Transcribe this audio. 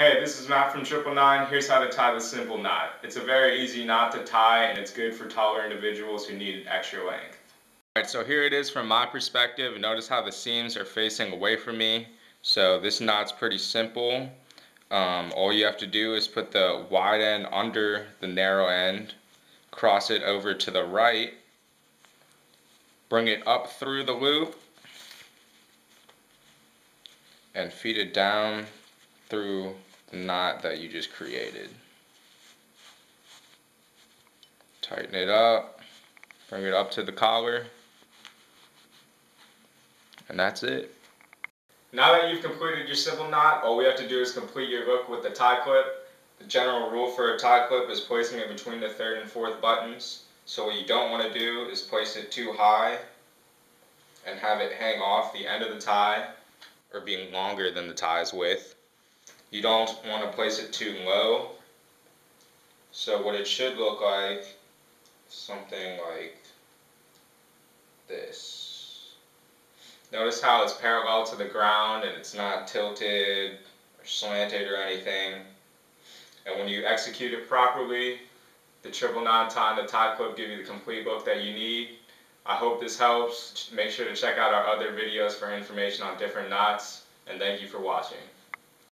Hey, this is Matt from Triple Nine. Here's how to tie the simple knot. It's a very easy knot to tie and it's good for taller individuals who need extra length. Alright, so here it is from my perspective. Notice how the seams are facing away from me. So this knot's pretty simple. Um, all you have to do is put the wide end under the narrow end, cross it over to the right, bring it up through the loop, and feed it down through knot that you just created. Tighten it up, bring it up to the collar, and that's it. Now that you've completed your simple knot, all we have to do is complete your look with the tie clip. The general rule for a tie clip is placing it between the third and fourth buttons. So what you don't want to do is place it too high and have it hang off the end of the tie or being longer than the tie's width. You don't want to place it too low. So what it should look like, something like this. Notice how it's parallel to the ground and it's not tilted or slanted or anything. And when you execute it properly, the triple and the tie clip give you the complete look that you need. I hope this helps. Make sure to check out our other videos for information on different knots. And thank you for watching.